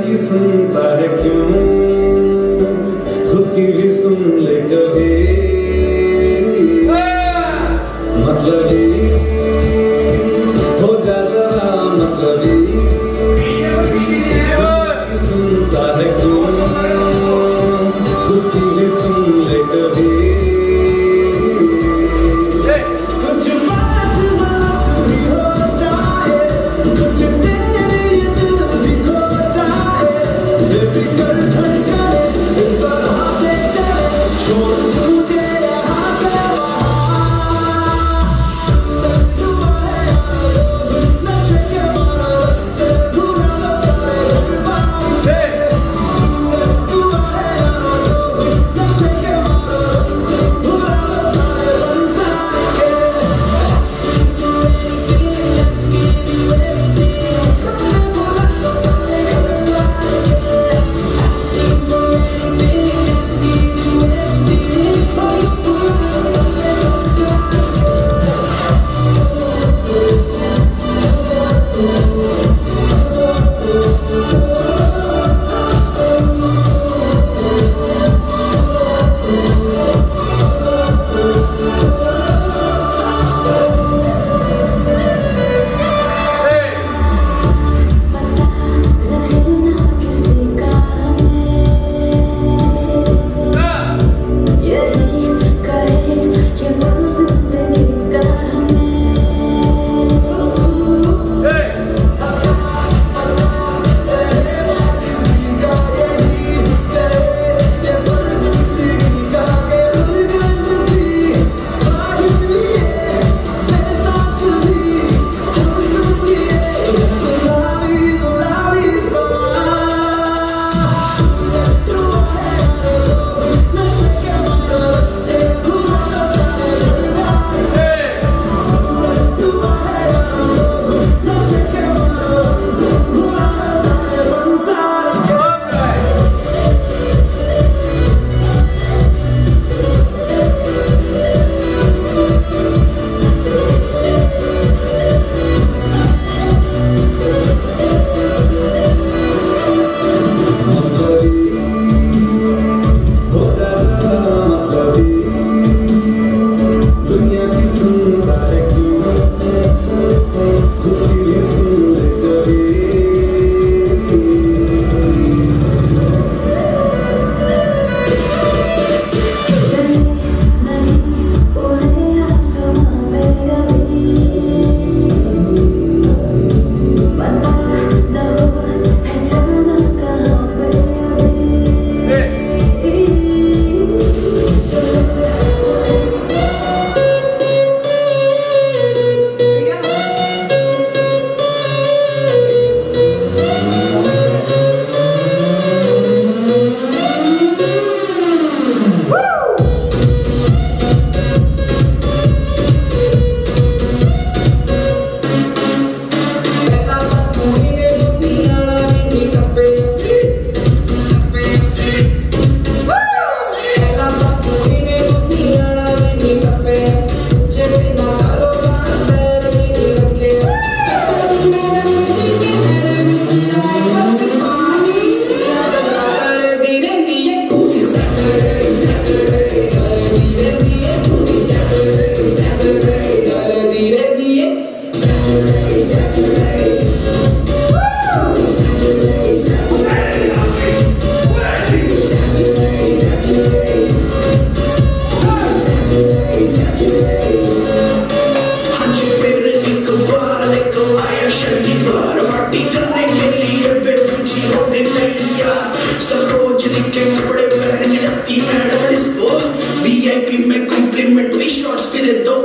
sanki santa requiem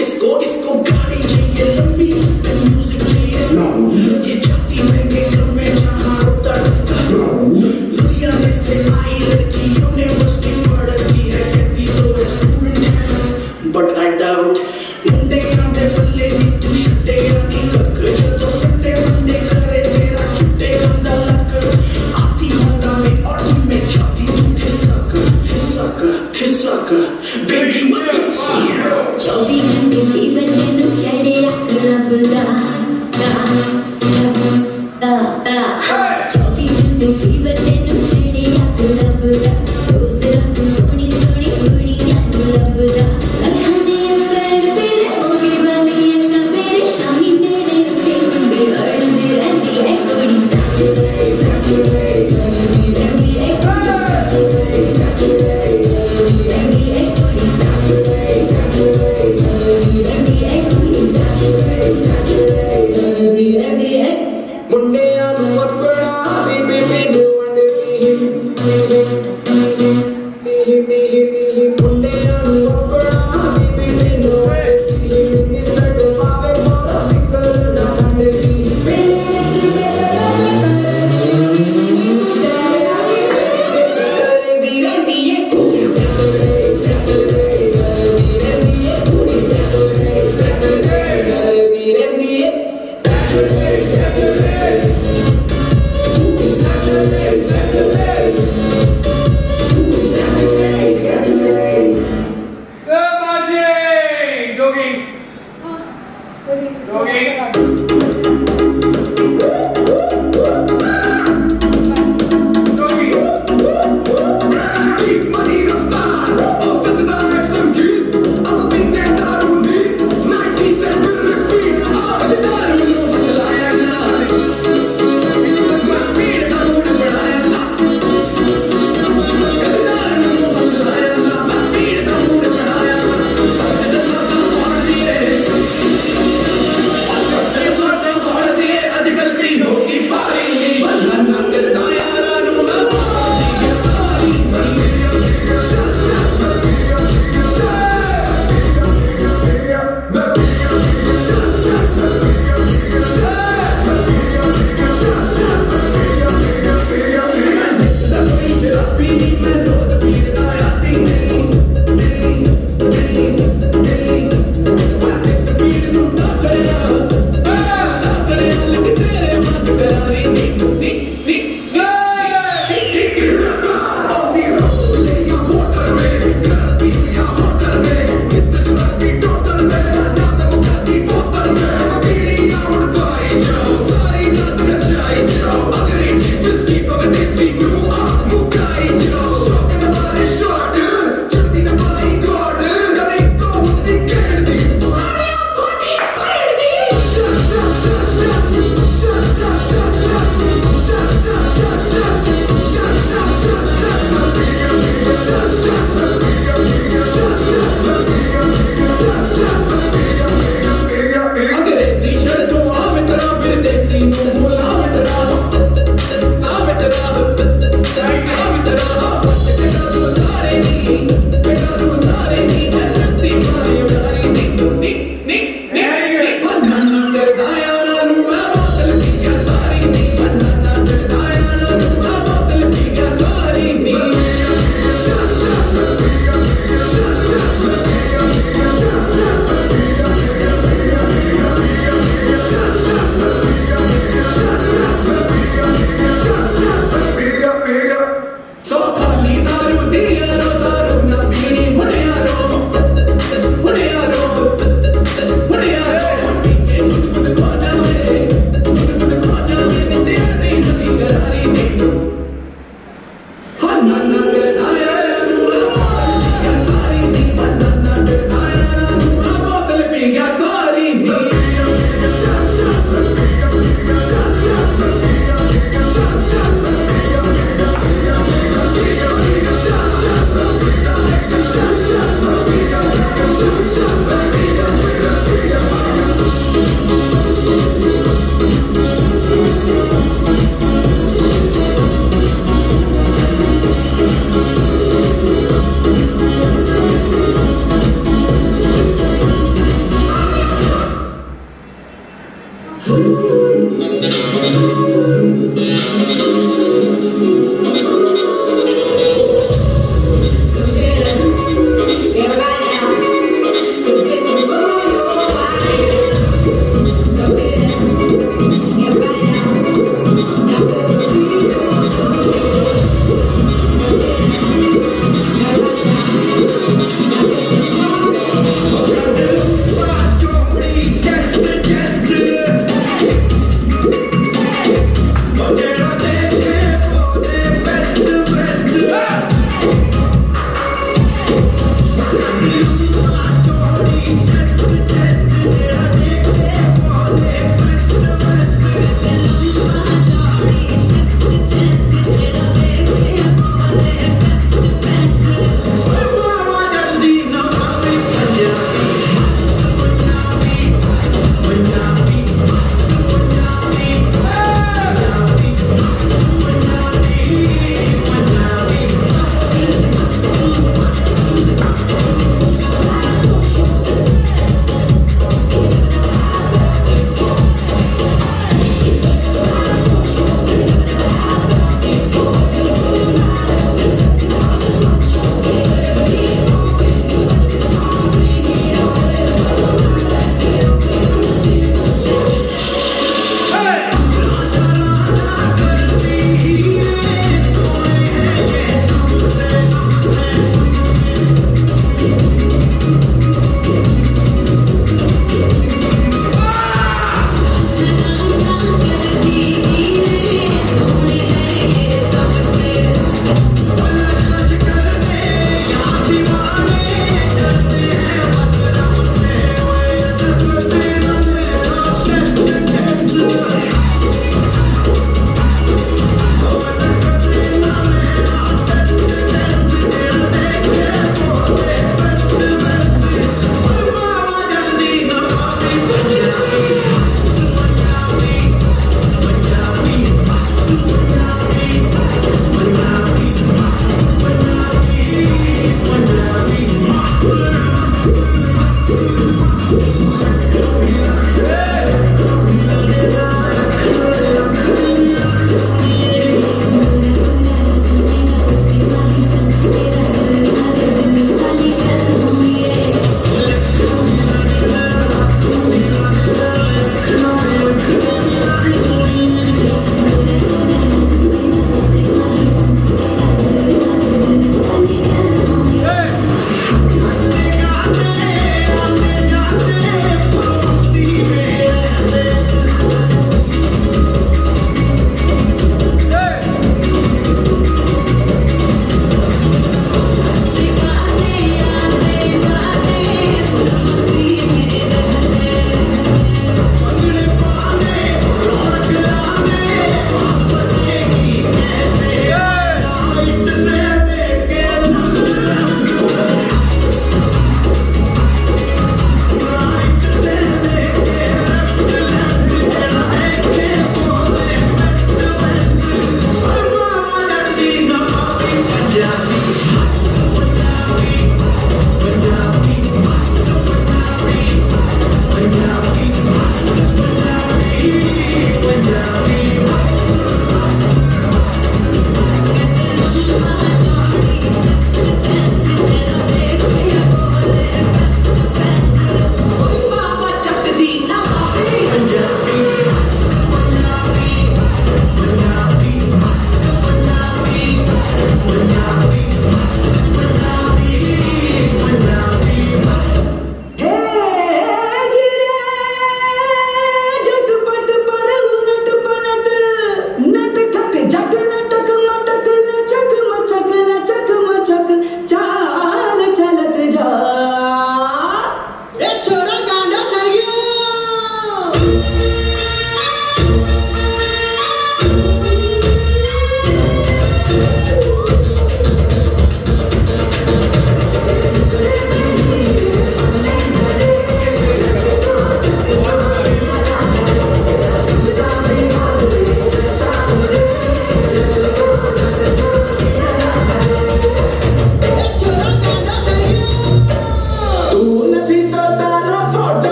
भी दे दो